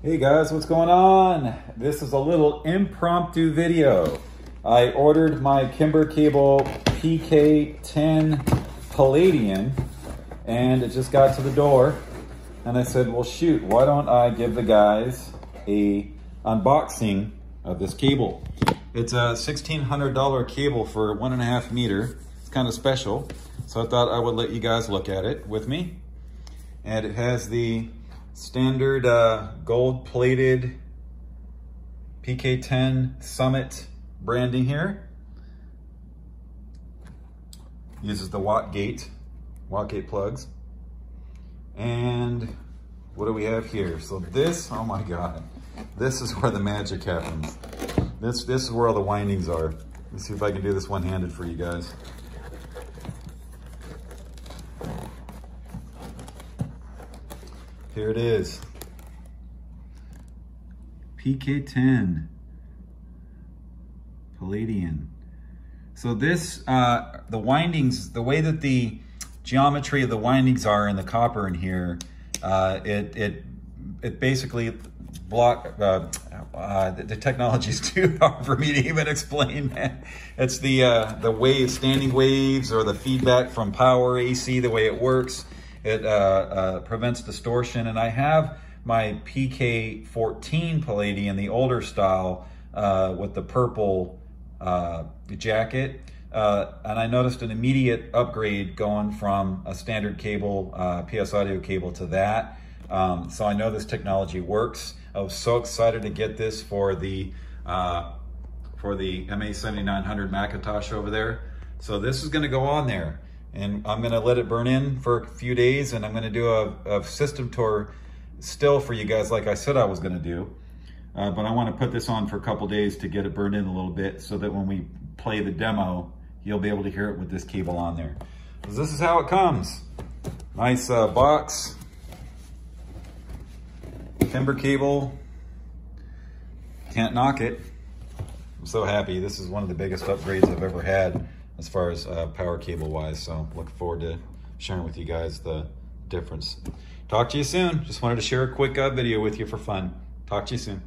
Hey guys, what's going on? This is a little impromptu video. I ordered my Kimber Kable PK10 Palladian and it just got to the door and I said, well shoot, why don't I give the guys a unboxing of this cable. It's a $1,600 cable for one and a half meter. It's kind of special. So I thought I would let you guys look at it with me. And it has the standard uh, gold plated PK10 Summit branding here. Uses the Wattgate, Wattgate plugs. And what do we have here? So this, oh my God, this is where the magic happens. This, this is where all the windings are. Let's see if I can do this one-handed for you guys. Here it is. PK10 Palladian. So this, uh, the windings, the way that the geometry of the windings are in the copper in here, uh, it, it, it basically block, uh, uh, the, the technology is too hard for me to even explain. it's the, uh, the wave, standing waves or the feedback from power AC, the way it works. It uh, uh, prevents distortion. And I have my PK14 Palladian, the older style, uh, with the purple uh, jacket. Uh, and I noticed an immediate upgrade going from a standard cable, uh, PS audio cable to that. Um, so I know this technology works. I was so excited to get this for the for the MA7900 McIntosh over there. So this is gonna go on there and I'm gonna let it burn in for a few days and I'm gonna do a, a system tour still for you guys like I said I was gonna do. Uh, but I wanna put this on for a couple days to get it burned in a little bit so that when we play the demo, you'll be able to hear it with this cable on there. This is how it comes. Nice uh, box, Kimber Kable, can't knock it. I'm so happy. This is one of the biggest upgrades I've ever had as far as uh, power cable wise. So look forward to sharing with you guys the difference. Talk to you soon. Just wanted to share a quick uh, video with you for fun. Talk to you soon.